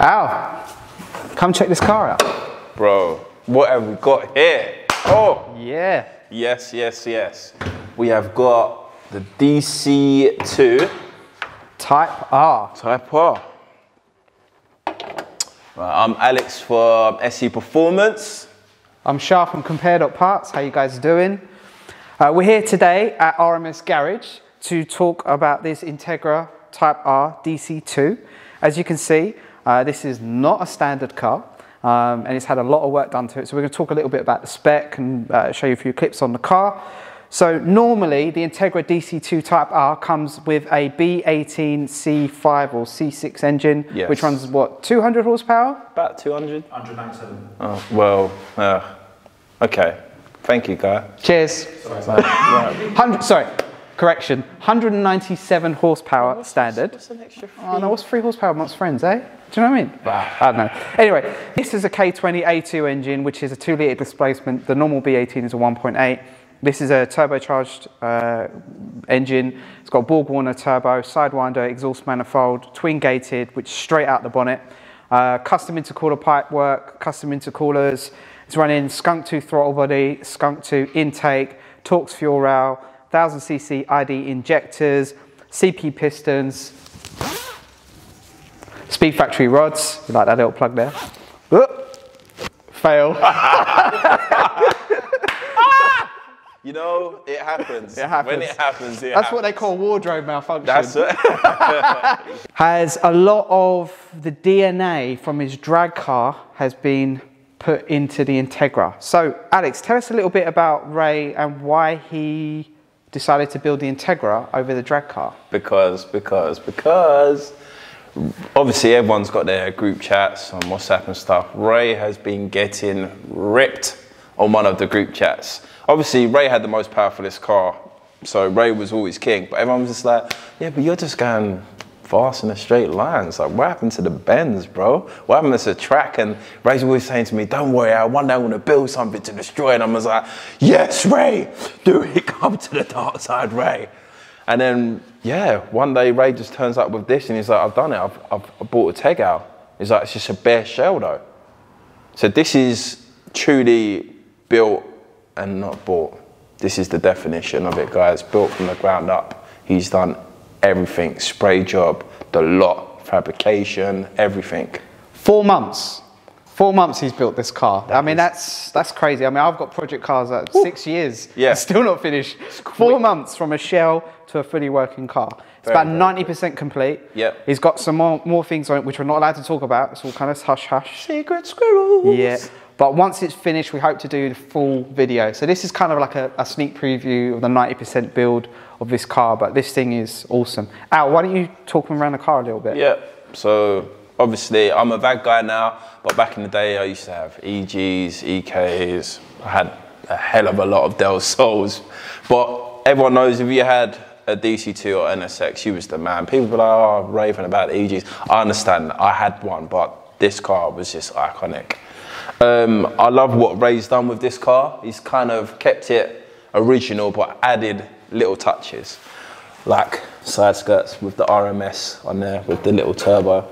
Al, come check this car out. Bro, what have we got here? Oh, Yeah. yes, yes, yes. We have got the DC2 Type R. Type R. Right, I'm Alex from SE Performance. I'm Shah from Compare.Parts. How you guys doing? Uh, we're here today at RMS Garage to talk about this Integra Type R DC2. As you can see, uh, this is not a standard car. Um, and it's had a lot of work done to it. So we're going to talk a little bit about the spec and uh, show you a few clips on the car. So normally the Integra DC2 Type R comes with a B18 C5 or C6 engine, Yes. which runs what 200 horsepower. About 200. 197. Oh, well, uh, okay. Thank you, guy. Cheers. Hundred, sorry, correction. 197 horsepower standard. What's an extra Oh no, what's three horsepower amongst friends, eh? Do you know what I mean? I don't know. Anyway, this is a K20 A2 engine, which is a two litre displacement. The normal B18 is a 1.8. This is a turbocharged uh, engine. It's got Borg Warner turbo, sidewinder, exhaust manifold, twin gated, which is straight out the bonnet. Uh, custom intercooler pipe work, custom intercoolers. It's running skunk 2 throttle body, skunk 2 intake, Torx fuel rail, 1000cc ID injectors, CP pistons, Speed Factory rods. You like that little plug there? Oop. Fail. You know, it happens. It happens. When it happens, it That's what they call wardrobe malfunction. That's it. Has a lot of the DNA from his drag car has been put into the Integra. So, Alex, tell us a little bit about Ray and why he decided to build the Integra over the drag car. because, because, because obviously everyone's got their group chats on WhatsApp and stuff. Ray has been getting ripped on one of the group chats. Obviously, Ray had the most powerfulest car, so Ray was always king. But everyone was just like, yeah, but you're just going fast in a straight line. It's like, what happened to the bends, bro? What happened to the track? And Ray's always saying to me, don't worry, I one day I'm gonna build something to destroy. And I was like, yes, Ray, do it, come to the dark side, Ray. And then, yeah, one day Ray just turns up with this and he's like, I've done it, I've, I've, I bought a Teg out. He's like, it's just a bare shell though. So this is truly built and not bought. This is the definition of it, guys. Built from the ground up. He's done everything, spray job, the lot, fabrication, everything. Four months. Four months he's built this car. I mean, that's that's crazy. I mean, I've got project cars at six years. Yeah. Still not finished. Four months from a shell to a fully working car. It's Very, about very ninety percent complete. Yep. He's got some more, more things on it which we're not allowed to talk about. It's all kind of hush hush. Secret squirrels. Yeah. But once it's finished, we hope to do the full video. So this is kind of like a, a sneak preview of the 90% build of this car, but this thing is awesome. Al, why don't you talk me around the car a little bit? Yeah. So obviously I'm a VAG guy now, but back in the day I used to have EGs, EKs. I had a hell of a lot of Del Sols. But everyone knows if you had a DC2 or NSX, you was the man. People be like, oh, raving about EGs. I understand. I had one, but this car was just iconic. Um, I love what Ray's done with this car. He's kind of kept it original, but added little touches, like side skirts with the RMS on there with the little turbo.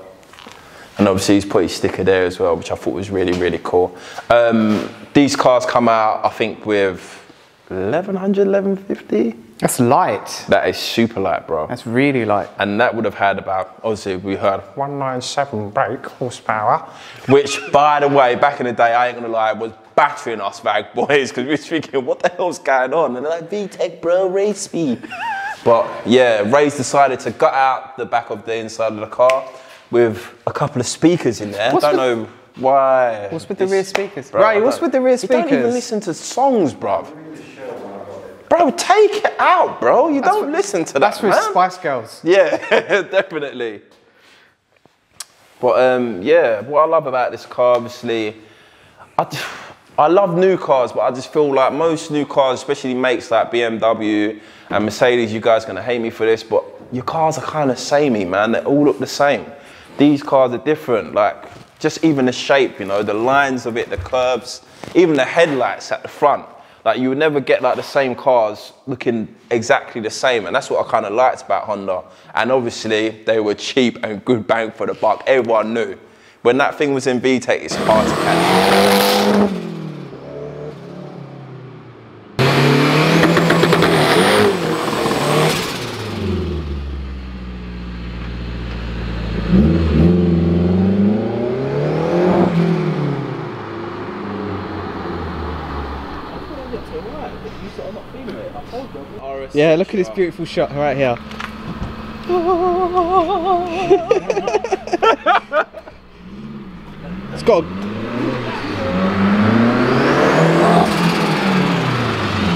And obviously he's put his sticker there as well, which I thought was really, really cool. Um, these cars come out, I think, with 1100, 1150. That's light. That is super light, bro. That's really light. And that would have had about, obviously, we heard 197 brake horsepower, which, by the way, back in the day, I ain't gonna lie, was battering us VAG boys because we were thinking, what the hell's going on? And they're like, VTEC, bro, race speed. But yeah, Ray's decided to gut out the back of the inside of the car with a couple of speakers in there. What's don't know why. What's with the rear speakers? Bro, Ray, what's with the rear speakers? You don't even listen to songs, bro. Bro, take it out, bro. You don't for- listen to that, That's with man. Spice Girls. Yeah, definitely. But um, yeah, what I love about this car, obviously, I, I love new cars, but I just feel like most new cars, especially makes like BMW and Mercedes, you guys are gonna hate me for this, but your cars are kind of samey, man. They all look the same. These cars are different, like just even the shape, you know, the lines of it, the curves, even the headlights at the front. Like you would never get like the same cars looking exactly the same, and that's what I kind of liked about Honda. And obviously they were cheap and good bang for the buck. Everyone knew When that thing was in VTEC, it's hard to catch. Yeah, look at this beautiful shot right here. it's got. A...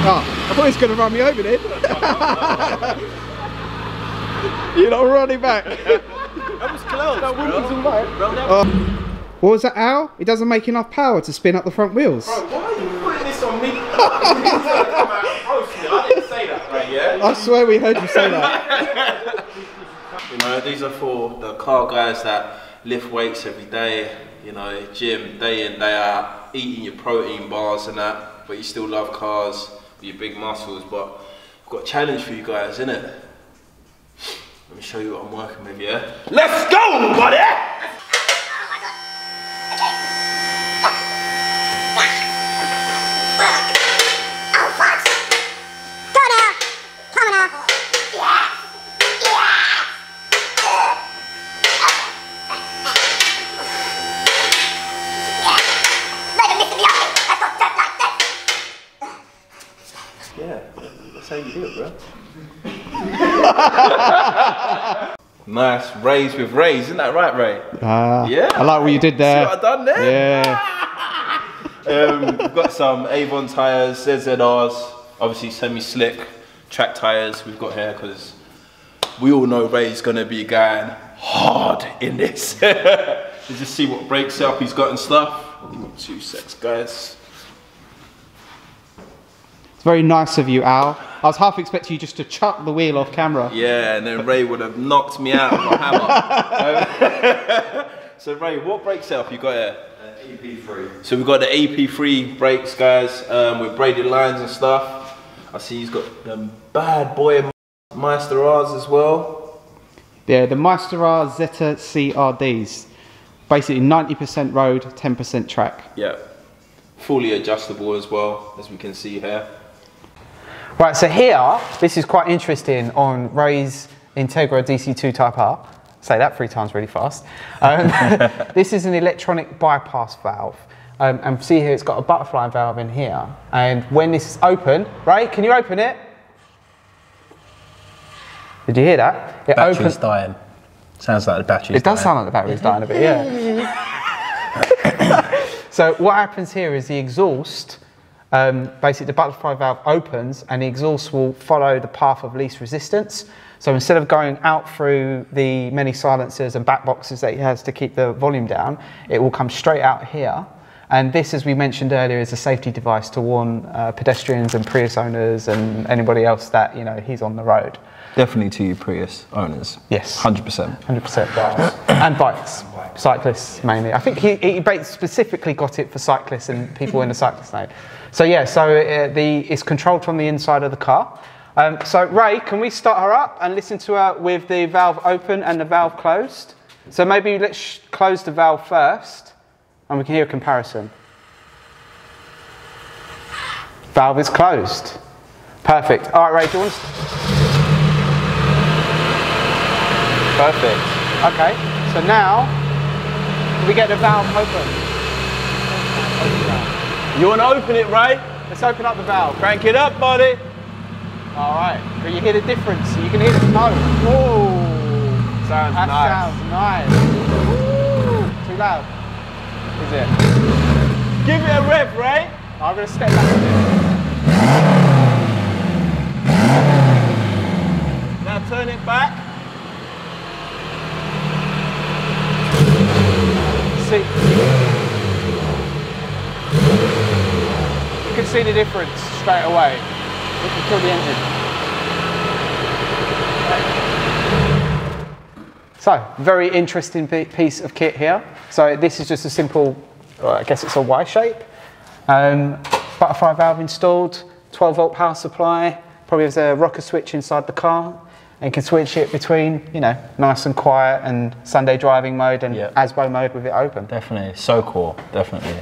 Oh, I thought he was going to run me over then. You're not running back. That was close. Uh, what was that, Al? It doesn't make enough power to spin up the front wheels. Why are you putting this on me? I swear we heard you say that. You know, these are for the car guys that lift weights every day. You know, gym day in day out, eating your protein bars and that, but you still love cars your big muscles. But I've got a challenge for you guys, innit? Let me show you what I'm working with, yeah? Let's go, buddy! Yeah, that's how you do it, bro. nice, Rays with raise, isn't that right, Ray? Ah, Yeah. I like what you did there. See what I done there? Yeah. Um, we've got some Avon tyres, ZZRs, obviously semi-slick track tyres we've got here because we all know Ray's gonna be going hard in this. Let's just see what brakes up he's got and stuff. Two secs, guys. It's very nice of you, Al. I was half expecting you just to chuck the wheel off camera. Yeah, and then Ray would have knocked me out with a hammer. So Ray, what brake setup you got here? EP3. So we've got the EP3 brakes, guys, um, with braided lines and stuff. I see he's got them bad boy Meister R's as well. Yeah, the Meister R Zeta CRDs. Basically 90% road, 10% track. Yeah, fully adjustable as well, as we can see here. Right, so here, this is quite interesting on Ray's Integra DC2 Type R. Say that three times really fast. Um, this is an electronic bypass valve. Um, and see here, it's got a butterfly valve in here. And when this is open, Ray, can you open it? Did you hear that? It Battery's opens- dying. Sounds like the battery's It does dying. sound like the battery's dying a bit, yeah. so what happens here is the exhaust, um, basically the butterfly valve opens and the exhaust will follow the path of least resistance. So instead of going out through the many silencers and back boxes that he has to keep the volume down, it will come straight out here. And this, as we mentioned earlier, is a safety device to warn uh, pedestrians and Prius owners and anybody else that you know he's on the road. Definitely to you Prius owners. Yes. 100%. 100%. and bikes. Cyclists mainly. I think he, he specifically got it for cyclists and people in the cyclist lane. So yeah, so uh, the, it's controlled from the inside of the car. Um, so Ray, can we start her up and listen to her with the valve open and the valve closed? So maybe let's close the valve first and we can hear a comparison. Valve is closed. Perfect. All right, Ray, do you want to... Perfect. Okay, so now we get the valve open. You want to open it, Ray? Let's open up the valve. Crank it up, buddy. All right, can you hear the difference? You can hear the note. Whoa, Sounds that nice. sounds nice. Woo. Too loud. Is it? Give it a rev, Ray. I'm gonna step back a bit. Now turn it back. See. You can see the difference straight away. We can kill the engine. So, very interesting piece of kit here. So this is just a simple, well, I guess it's a Y shape. Um, butterfly valve installed, 12 volt power supply, probably has a rocker switch inside the car. and you can switch it between, you know, nice and quiet and Sunday driving mode and Yeah. ASBO mode with it open. Definitely. So cool. Definitely.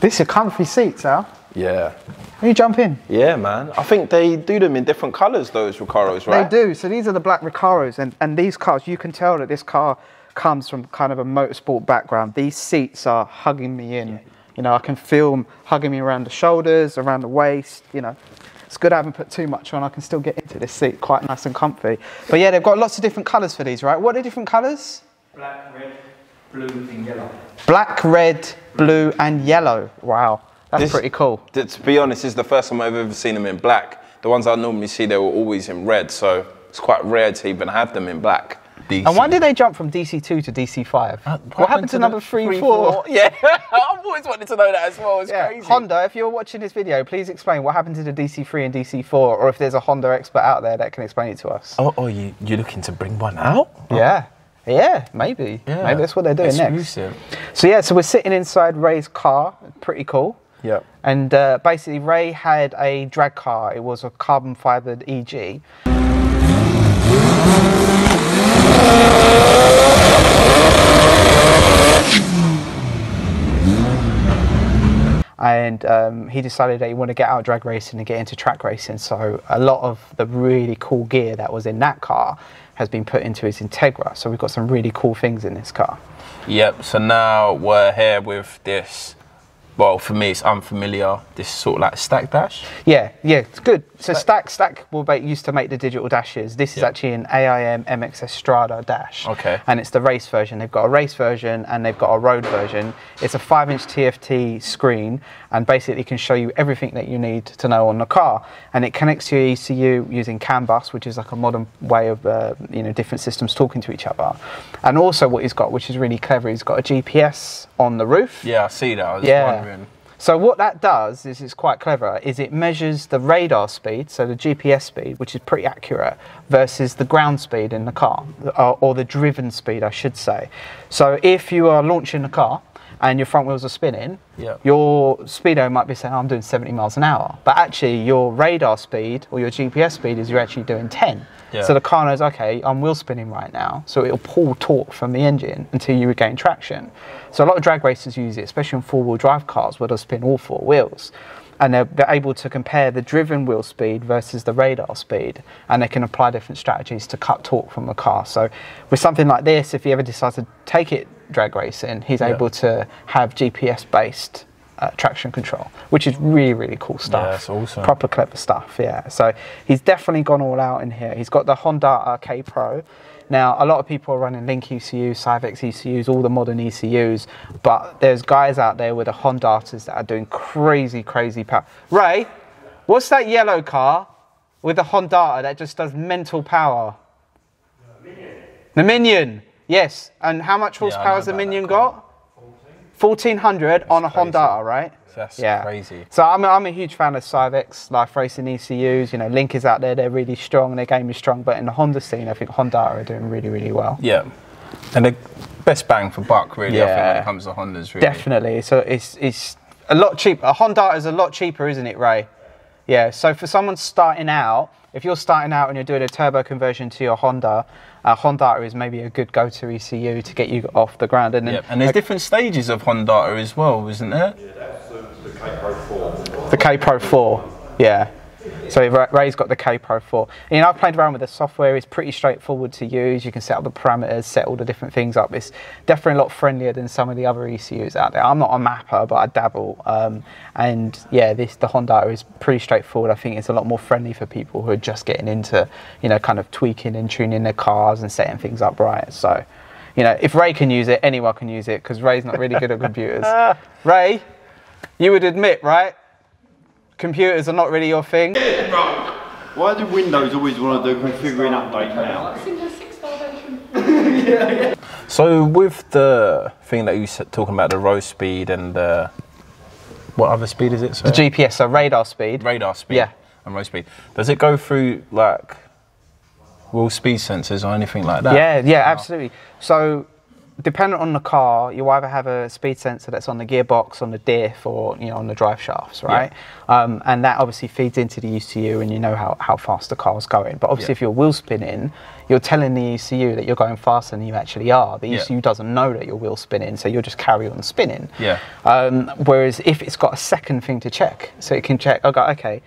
This is a comfy seat, Al. Yeah. Will you jump in? Yeah, man. I think they do them in different colours, those Recaros, right? They do. So these are the black Recaros, and, and these cars, you can tell that this car comes from kind of a motorsport background. These seats are hugging me in. You know, I can feel them hugging me around the shoulders, around the waist. You know, it's good I haven't put too much on. I can still get into this seat quite nice and comfy. But yeah, they've got lots of different colours for these, right? What are the different colours? Black, red, blue, and yellow. Black, red, blue, and yellow. Wow, that's This- pretty cool. To be honest, this is the first time I've ever seen them in black. The ones I normally see, they were always in red, so it's quite rare to even have them in black. And why did they jump from DC2 to DC5? Uh, what, happened to, the number three, four? Yeah, I've always wanted to know that as well. It's Yeah. crazy. Honda, if you're watching this video, please explain what happened to the DC3 and DC4, or if there's a Honda expert out there that can explain it to us. Oh, oh you you looking to bring one out? Yeah. Yeah, maybe. Yeah. Maybe that's what they're doing next. So yeah, so we're sitting inside Ray's car. Pretty cool. Yeah. And uh, basically, Ray had a drag car. It was a carbon fibered EG. and um, he decided that he wanted to get out of drag racing and get into track racing. So a lot of the really cool gear that was in that car has been put into his Integra. So we've got some really cool things in this car. Yep. So now we're here with this. Well, for me, it's unfamiliar. This sort of like stack dash. Yeah, yeah, it's good. So Stack Stack will make, used to make the digital dashes. This is Yeah. actually an AIM MXL Strada dash. Okay. And it's the race version. They've got a race version and they've got a road version. It's a five-inch TFT screen and basically can show you everything that you need to know on the car. And it connects to your ECU using CAN bus, which is like a modern way of uh, you know different systems talking to each other. And also what he's got, which is really clever, he's got a GPS on the roof. Yeah, I see that. I was Yeah. wondering. So what that does is it's quite clever. Is it measures the radar speed, so the GPS speed, which is pretty accurate, versus the ground speed in the car, or, or the driven speed, I should say. So if you are launching the car and your front wheels are spinning, Yeah. your speedo might be saying, "I'm doing 70 miles an hour," but actually your radar speed or your GPS speed is you're actually doing 10. Yeah. So the car knows, okay, I'm wheel spinning right now, so it'll pull torque from the engine until you regain traction. So a lot of drag racers use it, especially on four-wheel drive cars where they'll spin all four wheels. And they're, they're able to compare the driven wheel speed versus the radar speed, and they can apply different strategies to cut torque from the car. So with something like this, if he ever decides to take it drag racing, he's Yeah. able to have GPS-based uh, traction control, which is really, really cool stuff. that's awesome. Proper clever stuff, yeah. So he's definitely gone all out in here. He's got the Hondata K Pro. Now, a lot of people are running Link ECUs, Syvecs ECUs, all the modern ECUs, but there's guys out there with the Hondatas that are doing crazy, crazy power. Ray, what's that yellow car with the Honda that just does mental power? The Minion, The Minion, yes. And how much horsepower has the Minion got? 1400 on a Honda, right? That's yeah. crazy. So I'm, I'm a huge fan of Syvecs, Life Racing ECUs. You know, Link is out there, they're really strong, their game is strong. But in the Honda scene, I think Hondata are doing really, really well. Yeah. And the best bang for buck, really, I think, when it comes to Hondas, really. Definitely. So it's, it's a lot cheaper. A Hondata is a lot cheaper, isn't it, Ray? Yeah. So for someone starting out, if you're starting out and you're doing a turbo conversion to your Honda, a Hondata is maybe a good go-to ECU to get you off the ground. And then Yep. And there's different stages of Hondata as well, isn't there? The K Pro 4, yeah. So Ray's got the K Pro 4. You know, I've played around with the software. It's pretty straightforward to use. You can set up the parameters, set all the different things up. It's definitely a lot friendlier than some of the other ECUs out there. I'm not a mapper, but I dabble. Um, and yeah, this the Hondata is pretty straightforward. I think it's a lot more friendly for people who are just getting into, you know, kind of tweaking and tuning their cars and setting things up right. So, you know, if Ray can use it, anyone can use it because Ray's not really good at computers. Ray, you would admit, right? Computers are not really your thing. Why do Windows always want to do configuring updates now? So with the thing that you said talking about the row speed and the what other speed is it? The? GPS, so radar speed. radar speed Yeah. and row speed. Does it go through like wheel speed sensors or anything like that? Yeah, yeah, absolutely. So dependent on the car, you either have a speed sensor that's on the gearbox, on the diff, or you know on the drive shafts, right? Um, and that obviously feeds into the ECU, and you know how, how fast the car's going. But obviously, Yeah. if you're wheel spinning, you're telling the ECU that you're going faster than you actually are. The Yeah. ECU doesn't know that you're wheel spinning, so you'll just carry on spinning. Yeah. Um, whereas if it's got a second thing to check, so it can check, okay, okay,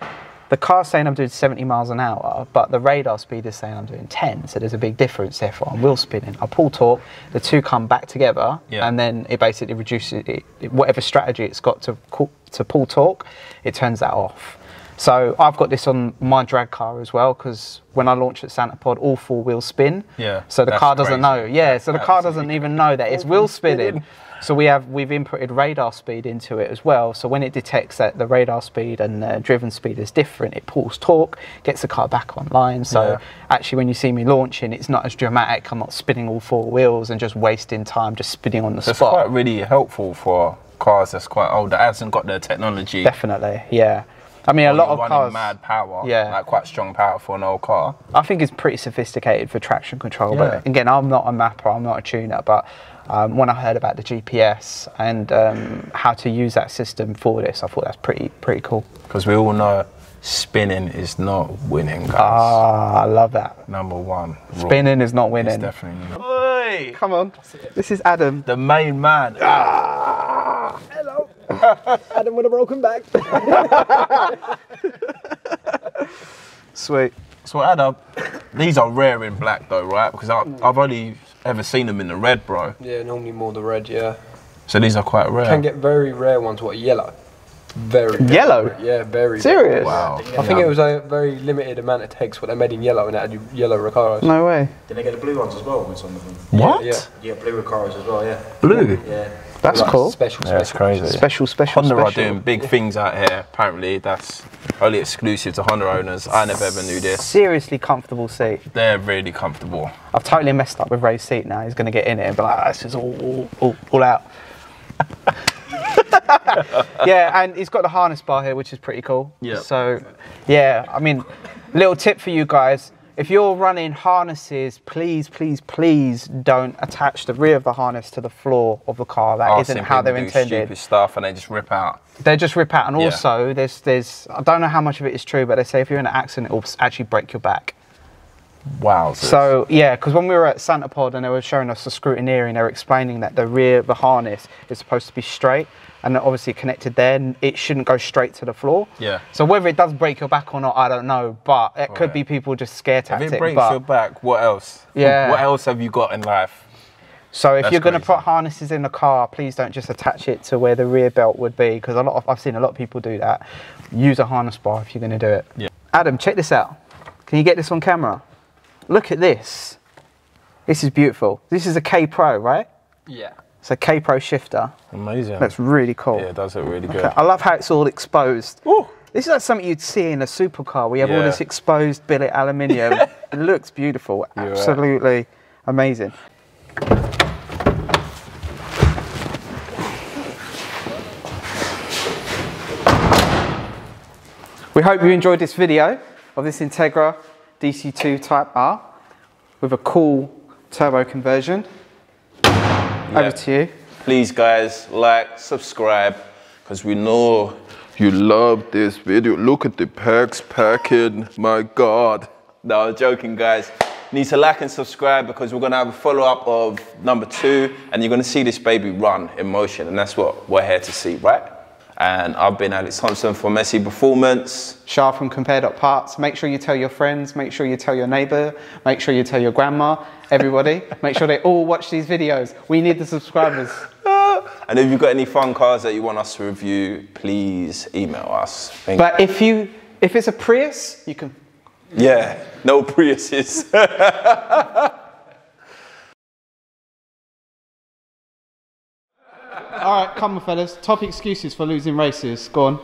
the car's saying I'm doing 70 miles an hour, but the radar speed is saying I'm doing 10, so there's a big difference. Therefore, I'm wheel spinning. I pull torque, the two come back together, Yeah. and then it basically reduces it, it- whatever strategy it's got to to pull torque, it turns that off. So I've got this on my drag car as well because when I launch at Santa Pod, all four wheels spin. Yeah, So the car doesn't crazy. know. Yeah. So the car doesn't even know that it's wheel spinning. So we have we've inputted radar speed into it as well. So when it detects that the radar speed and the driven speed is different, it pulls torque, gets the car back online. So Yeah. actually, when you see me launching, it's not as dramatic. I'm not spinning all four wheels and just wasting time just spinning on the That's spot. quite really helpful for cars that's quite old that hasn't got the technology. Definitely, yeah. I mean, a lot of running cars. mad power, Yeah. like quite strong power for an old car. I think it's pretty sophisticated for traction control. Yeah. But again, I'm not a mapper, I'm not a tuner. But um, when I heard about the GPS and um, how to use that system for this, I thought that's pretty pretty cool. Because we all know spinning is not winning, guys. Ah, I love that. Number one. rule. Spinning is not winning. It's winning. definitely not. Oi! Come on, this is Adam. The main man. Adam with a broken back. Sweet. So Adam, these are rare in black though, right? Because I, mm. I've only ever seen them in the red, bro. Yeah, normally more the red, yeah. So these are quite rare. Can get very rare ones, what, yellow? Very. very Yellow? rare, Yeah, very. Serious? Wow. I think it was a very limited amount of text what they made in yellow and it had yellow Recaros. No way. Then they get the blue ones as well with some of them. What? Yeah. You get blue Recaros as well, yeah. Blue. Yeah. That's Like cool. Special, Yeah, it's special. crazy. Special, special, Honda are doing big things out here. Apparently, that's only exclusive to Honda owners. I never ever knew this. Seriously comfortable seat. They're really comfortable. I've totally messed up with Ray's seat now. He's going to get in it and be like, ah, this is all, all, all, all out. yeah, and he's got the harness bar here, which is pretty cool. Yeah. So, yeah, I mean, little tip for you guys. If you're running harnesses, please, please, please don't attach the rear of the harness to the floor of the car. That not how they're do intended. Stupid stuff and they just rip out. They just rip out. And Yeah. also, there's, there's, I don't know how much of it is true, but they say if you're in an accident, it will actually break your back. Wow. So yeah, because when we were at Santa Pod and they were showing us the scrutineering, they were explaining that the rear, of the harness is supposed to be straight and obviously connected there, and it shouldn't go straight to the floor. Yeah. So whether it does break your back or not, I don't know, but it could be people just scare if tactic. it breaks but- your back, what else? Yeah. What else have you got in life? So if That's you're going to put harnesses in the car, please don't just attach it to where the rear belt would be, because a lot of I've seen a lot of people do that. Use a harness bar if you're going to do it. Yeah. Adam, check this out. Can you get this on camera? Look at this. This is beautiful. This is a K Pro, right? Yeah. It's a K Pro shifter. Amazing. That's really cool. yeah, it does look really good. I love how it's all exposed. This is like something you'd see in a supercar. We have all this exposed billet aluminium. it looks beautiful. You're right. Absolutely amazing. We hope you enjoyed this video of this Integra DC2 Type R with a cool turbo conversion. Yeah. Over to you. Please, guys, like, subscribe, because we know you love this video. Look at the packs packing. My God. No, I'm joking, guys. Need to like and subscribe because we're gonna have a follow-up of number two, and you're gonna see this baby run in motion, and that's what we're here to see, right? And I've been Alex Thompson for SE Performance. Shah from Compare.Parts. Make sure you tell your friends, make sure you tell your neighbor, make sure you tell your grandma, everybody. make sure they all watch these videos. We need the subscribers. And if you've got any fun cars that you want us to review, please email us. Thank But if you if it's a Prius, you can Yeah, no Priuses. All right, come on fellas. Top excuses for losing races. Go on.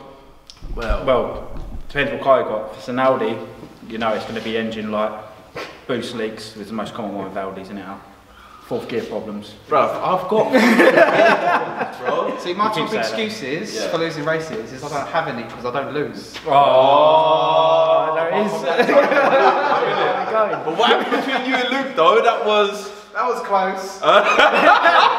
Well, well, depends what car you got. If it's an Audi, you know it's going to be engine light, boost leaks is the most common one with Audis, isn't it? Al? Fourth gear problems. Bro, I've got. See, my You top saying excuses for losing races is I don't have any because I don't lose. Oh, oh there it is. but what happened between you and Luke though? That was That was close.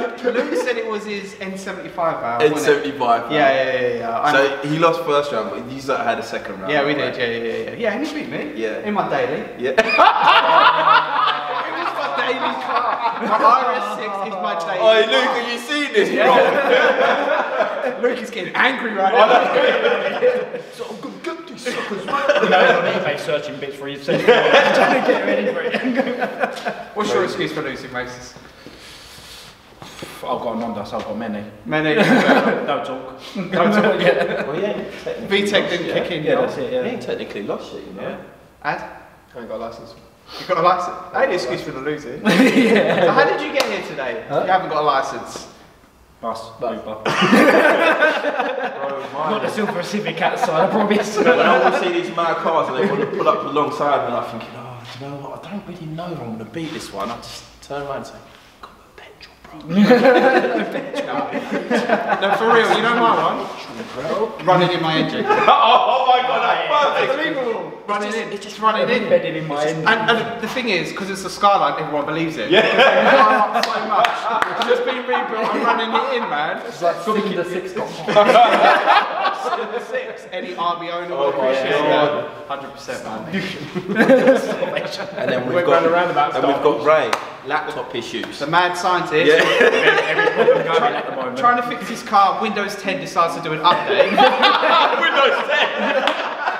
Luke said it was his N75 valve. N75. Yeah, yeah, yeah, yeah. I know. So he lost first round, but you lot had a second round. yeah, we right? did. Yeah, yeah, yeah, yeah. Yeah, and he beat me. Yeah. In my daily. Yeah. It was my daily car. My RS6 is my daily. Oi, Luke, have you seen this, bro? Luke is getting angry right now. You know, he's on eBay searching bits for his trying to get ready for it. What's your excuse for losing, Moses? I've got a Honda, so I've got many. Many. Don't talk. Don't talk. Yeah. Well, yeah. technically VTEC lost, didn't yeah. kick in. Yeah, no? that's it. He Yeah. ain't technically lost it, you know. Ad? I ain't got a license. You've got a license? I ain't an excuse for the losing. yeah. So how did you get here today? You haven't got a license. Bus, Uber. Bro, oh, Not the silver Civic outside, I promise. when I always see these mad cars and they want to pull up alongside me, I'm thinking, oh, do you know what? I don't really know if I'm going to beat this one. I just turn around and say, got a petrol, bro. No, for real, you know my one? Running in my engine. Oh, oh my god, that's perfect. Unbelievable. Running in. It's just running in. Embedded in my engine. And, and the thing is, because it's a skyline, everyone believes it. Yeah. They so much. It's just been rebuilt. I'm running it in, man. It's like Cylinder 6 got Cylinder six. Any RB owner oh will appreciate that. Hundred percent, man. And then we've Went got, round the roundabout and we've got Ray, laptop issues. The mad scientist. Every problem going at the moment. Trying to fix his car, Windows 10 decides to do an update. Windows 10.